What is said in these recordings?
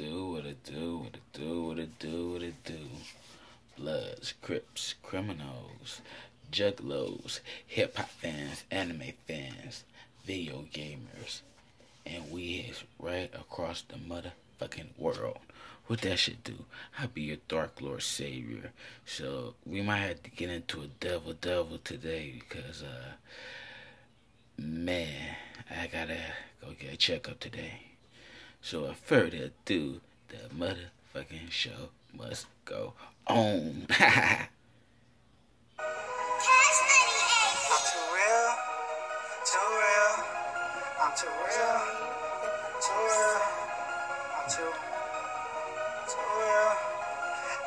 do, what it do, what it do, what it do, what it do. Bloods, Crips, criminals, juggalos, hip hop fans, anime fans, video gamers, and we is right across the motherfucking world. What that should do? I be your Dark Lord Savior. So we might have to get into a devil devil today because uh man, I gotta go get a checkup today. So further ado, the motherfucking show must go on. I'm too real, too real, I'm too, real, too real.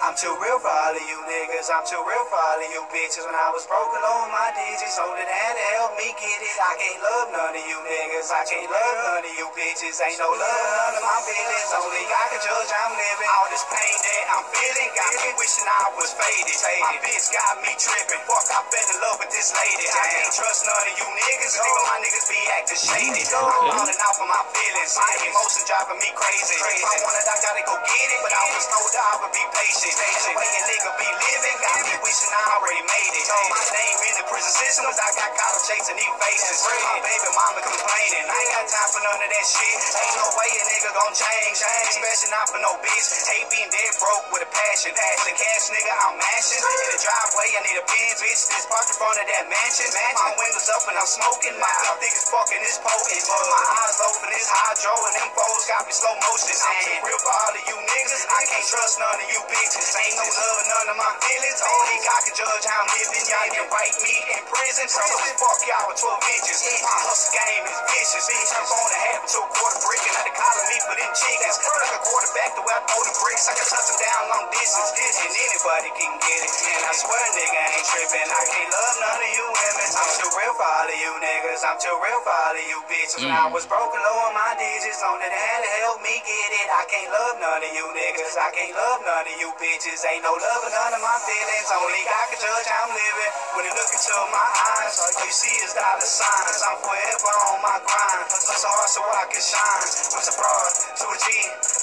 I'm too real for all of you niggas. I'm too real for all of you bitches. When I was broke alone, oh my digits holding hand to help me get I can't love none of you niggas. I can't love none of you bitches. Ain't no love, none of my feelings. Only God can judge I'm living. All this pain that I'm feeling got me wishing I was faded. My bitch got me tripping. Fuck, I fell in love with this lady. I can't trust none of you niggas. Even my niggas be acting shady. I'm falling out for my feelings. My emotions driving me crazy. If I want it, I gotta go get it. But I was told I would be patient. The way a nigga be living, got me wishing I already made it. My name in the prison system was I got caught chasing these faces. My baby mama complaining. I ain't got time for none of that shit. Ain't no way a nigga gon' change. Especially not for no bitch. Hate being dead broke with a passion. The cash nigga, I'm mashing. In the driveway, I need a Benz, bitch. This parked in front of that mansion. My windows up and I'm smoking. My mouth thick as fuck and it's potent. My eyes open, it's hydro and them foes got me slow motion. I'm too real for all of you niggas. I can't trust none of you bitches. Ain't no love, none of my feelings. Only God can judge how I'm living. Y'all can write me in prison. So fuck y'all with 12 inches. My hustle game is vicious. Turn on a half to a quarter brick. And had to collar me for them chickens. Like a quarterback, the way I throw the bricks. I can touch them down long distance. And anybody can get it. And I swear, nigga, ain't tripping. I can't love none of you women. I'm too real for all of you niggas. I'm too real for all of you bitches. When I mm. was broken low on my digits, only the hand to help me get it. I can't love none of you niggas. I can't love none of you bitches. Ain't no love for none of my feelings. Only God can judge how I'm living. When you look into my eyes, all you see is dollar signs. I'm forever on my grind. Hustle hard so I can shine. A broad to a G?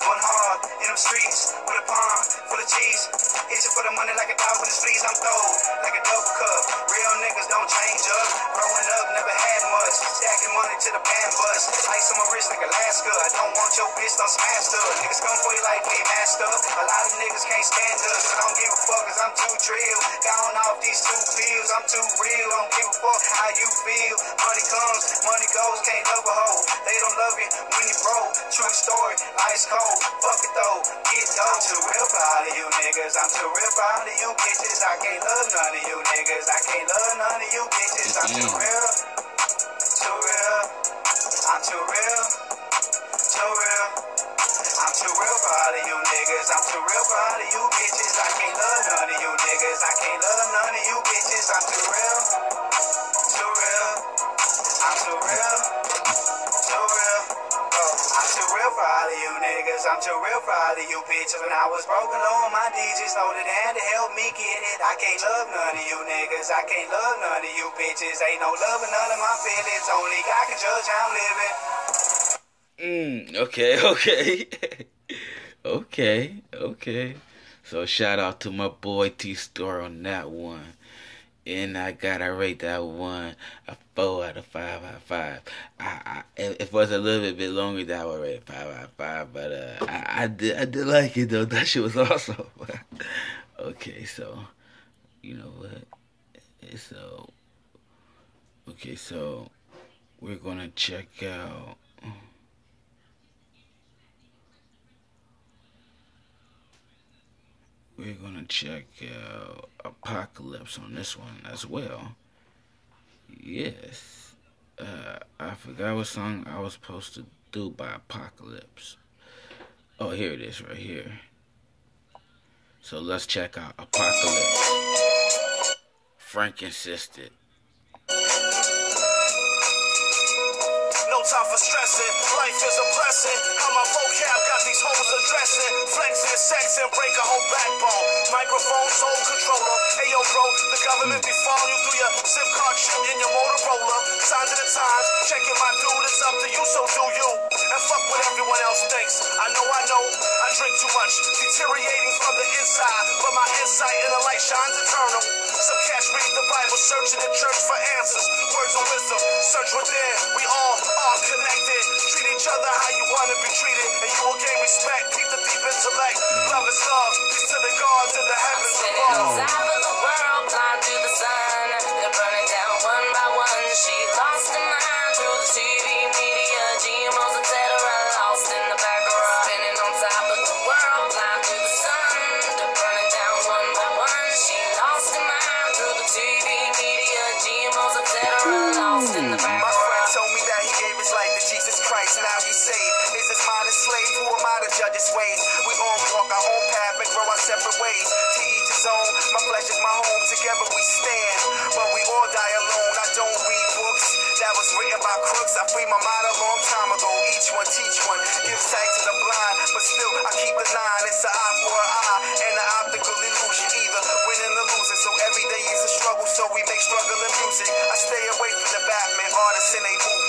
One hard in them streets with a palm full of cheese. Itching for the money like a dog with his fleas. I'm cold like a double cup. Real niggas don't change up. Growing up, never had much. Stacking money to the band bus. Ice on my wrist like Alaska. I don't want your bitch done smashed up. Niggas come for you like we masked up. A lot of niggas can't stand us. I don't give a fuck cause I'm too trill. Gone off these two pills. I'm too real. I don't give a fuck how you feel. Money can't love a hoe. They don't love you when you broke. True story. Ice cold. Niggas. I'm too real all of you bitches. When I was broken on my digits, know that hand to help me get it. I can't love none of you niggas. I can't love none of you bitches. Ain't no love in none of my feelings. Only God can judge how I'm living. Mm, okay, okay. okay, okay. So shout out to my boy T Store on that one. And I gotta rate that one a four out of five out of five. I, I if it was a little bit longer, that I would rate five out of five. But uh, I, I did I did like it though. That shit was awesome. okay, so you know what? So okay, so we're gonna check out. We're gonna check out Apakalypse on this one as well. Yes, uh, I forgot what song I was supposed to do by Apakalypse. Oh, here it is, right here. So let's check out Apakalypse. Frank insisted. My vocab got these hoes addressing. Flexing, sexing, break a whole backbone. Microphone, soul controller. Hey yo, bro, the government be following you through your SIM card chip in your Motorola. Signs of the times. Checking my dude, it's up to you, so do you. And fuck what everyone else thinks. I know, I know, I drink too much, deteriorating from the inside. But my insight and the light shines eternal. Some cats read the Bible, searching the church for answers. Words of wisdom, search within. We all are connected. Each other how you want to be treated, and you will gain respect. Keep the deep intellect. Love is love. Peace to the gods in the heavens above. Together we stand. But we all die alone, I don't read books that was written by crooks. I freed my mind a long time ago, each one teach one. Give sight to the blind, but still I keep the line. It's an eye for an eye and an optical illusion, either winning or losing. So every day is a struggle, so we make struggling music. I stay away from the Batman artists in they movement.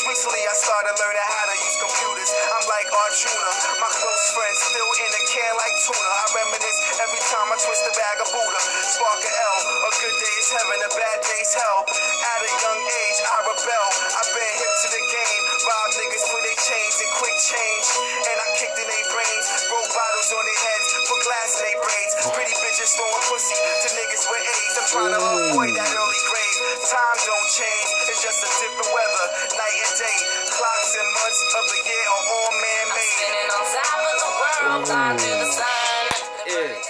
Recently I started learning how to use computers. I'm like Arjuna, my close friend, still in a can like tuna. I reminisce every time I twist the bag of Buddha. Spark a L, a good day is heaven, a bad day's hell. At a young age, I rebel. I've been hip to the game, rob niggas for their chains and quick change. And I kicked in their brains, broke bottles on their heads, put glass in their braids. Pretty bitches throwing pussy to niggas with AIDS. I'm trying to avoid that early grave. Time don't change, it's just a different weather, night and day. Clocks and months of the year are all man-made. Spinning on top of the world, blind to the sun. Yeah.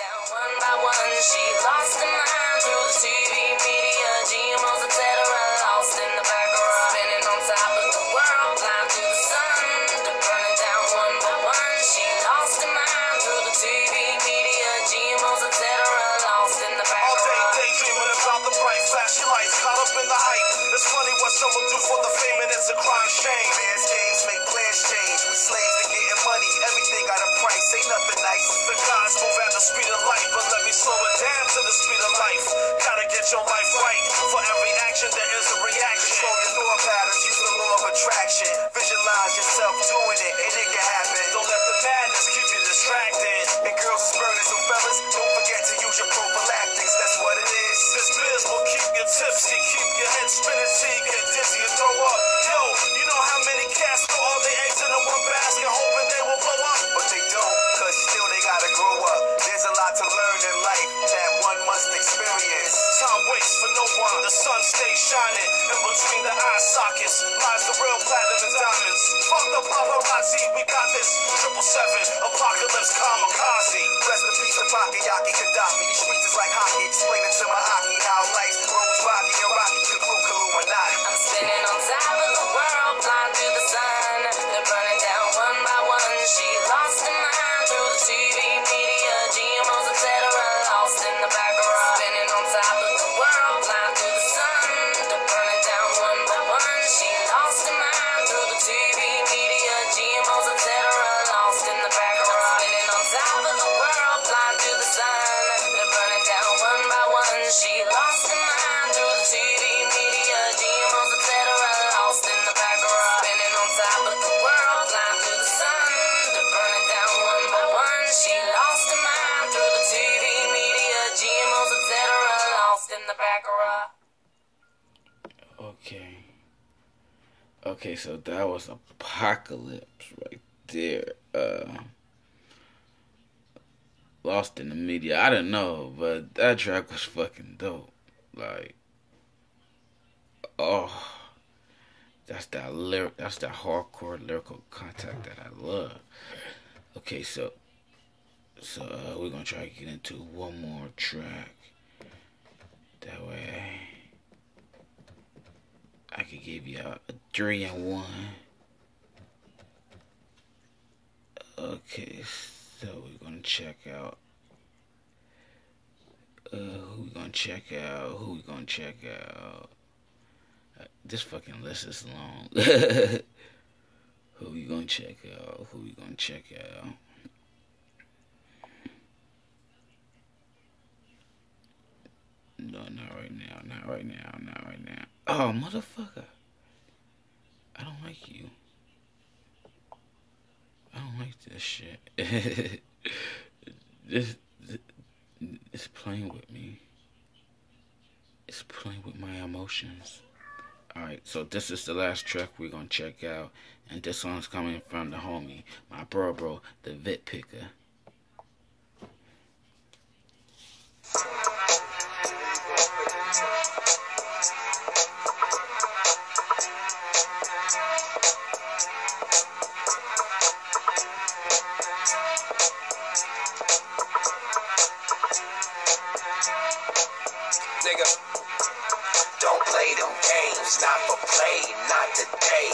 One. The sun stays shining in between the eye sockets. Lies the real platinum and diamonds. Fuck the paparazzi, we got this. Triple seven, apocalypse kamikaze. Rest in peace to Bakayaki Gaddafi. These streets is like hockey. Explaining to my Aki how life's Rose Rocky and Rocky to Luke Illuminati. I'm spinning on top of Background. Okay. Okay, so that was Apakalypse right there. Uh Lost in the media. I don't know, but that track was fucking dope. Like oh that's that lyric that's that hardcore lyrical contact that I love. Okay, so so uh, we're gonna try to get into one more track. That way I could give you a, three and one. Okay, so we're gonna check out. Uh, who we gonna check out? Who we gonna check out? Uh, this fucking list is long. who we gonna check out? Who we gonna check out? No, not right now. Not right now. Not right now. Oh, motherfucker. I don't like you. I don't like this. shit. this, this it's playing with me. It's playing with my emotions. Alright, so this is the last track we're gonna check out. And this song's coming from the homie, my bro bro, the Vit Picker. Nigga, don't play them games, not for play, not today.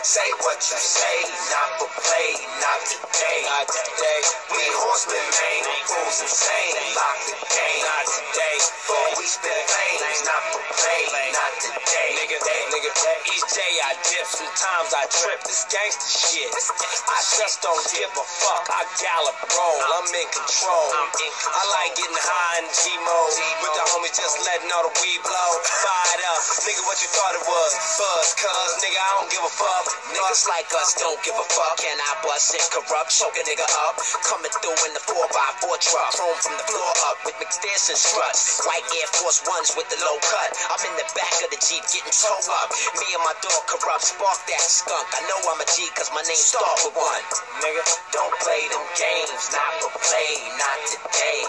Say what you say, not for play, not today. Not today. We horsemen, man, fools insane. Lock the game, not today. But we spit flames, not for play, not today. Nigga, nigga, each day I dip, sometimes I trip. This gangster shit, I just don't give a fuck. I gallop roll, I'm in control. I like getting high in G mode with the homies just letting all the weed blow. Fired up, nigga, what you thought it was? Buzz, cuz, nigga, I don't give a fuck. Niggas like us don't give a fuck. And I bust it corrupt? Choke a nigga up. Coming through in the 4x4 truck. Chrome from the floor up with MacPherson struts. White Air Force Ones with the low cut. I'm in the back of the Jeep getting towed up. Me and my dog corrupt, spark that skunk. I know I'm a G cause my name start with one. Nigga, don't play them games. Not for play, not today.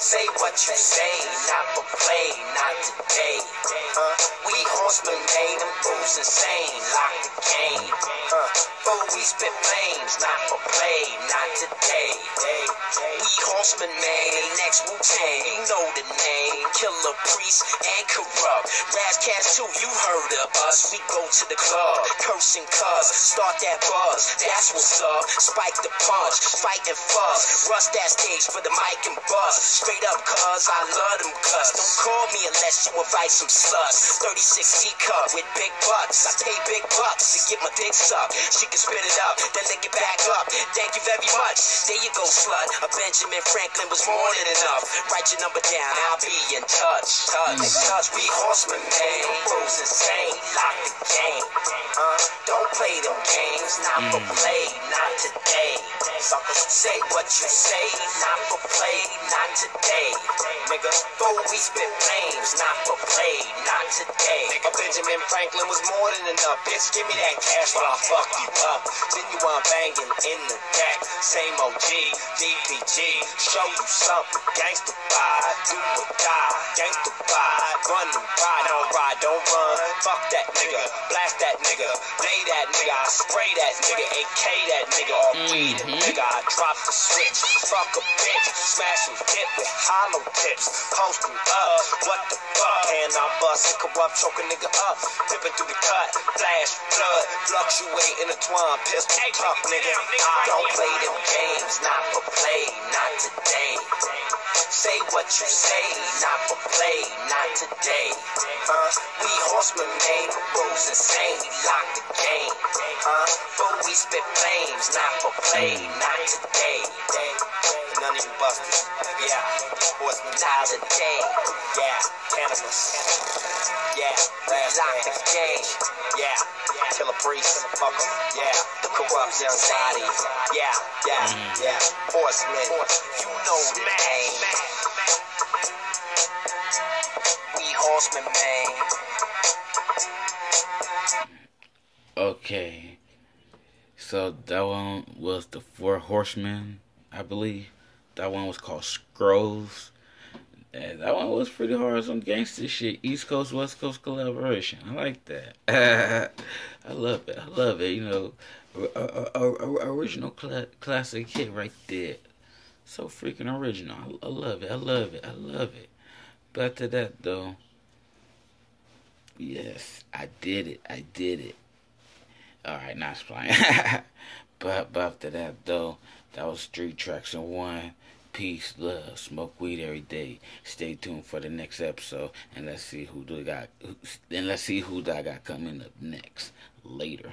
Say what you say, not for play, not today. Huh? We horsemen made them fools insane. Lock the game. Huh? But we spit flames, not for play, not today. Horsemen made the next Wu Tang. You know the name. Killah Priest and Kurupt. Razzcast too, you heard of us. We go to the club, cursing cuz. Start that buzz, that's what's up. Spike the punch, fight and fuss. Rust that stage for the mic and bust. Straight up cuz, I love them cuss. Don't call me unless you invite some sluts. 36 C cup with big bucks. I pay big bucks to get my dick sucked. She can spit it up, then lick it back up. Thank you very much. There you go, slut. A Benjamin Franklin was more than enough. Write your number down, I'll be in touch. Touch, touch. We horsemen, man. Fools insane. Lock the game. Uh, don't play them games. Not for play, not today. Suckers, say what you say. Not for play, not today. Nigga, though we spit flames. Not for play, not today. Nigga, Benjamin Franklin was more than enough. Bitch, give me that cash while I fuck you up. Then you want banging in the back. Same OG, DPG. Show you something. Gangsta vibe, do or die. Gangsta vibe, run and ride. Don't ride, don't run. Fuck that nigga, blast that nigga, lay that nigga. I spray that nigga, AK that nigga, or weed Mhm. nigga. I drop the switch. Fuck a bitch, smash him hip with hollow tips. Post him up, what the fuck? And I'm busting corrupt, choke a nigga up. Dipping through the cut, flash, blood, fluctuate, intertwine, pistol, tough nigga. Don't play them games, not for play, not today. Say what you say, not for play, not today. We horsemen made fools insane, we lock the game. Huh? But we spit flames, not for play, not today. None of you busters. Yeah. Horsemen. Not today. Yeah. Canibus. Yeah. Last lock the game. Yeah. Killah Priest. Fuck 'em. Yeah. The Kurupt young body. Yeah. Yeah. Yeah. Horsemen. You know the name. We horsemen, man. That one was the Four Horsemen, I believe. That one was called Scrolls. And that one was pretty hard some gangster shit. East Coast, West Coast collaboration. I like that. I love it. I love it. You know, original cla- classic hit right there. So freaking original. I, I love it. I love it. I love it. Back to that though. Yes, I did it. I did it. All right, not playing. but, after that though, that was three tracks in one. Peace, love, smoke weed every day. Stay tuned for the next episode, and let's see who do got. And let's see who I got coming up next later.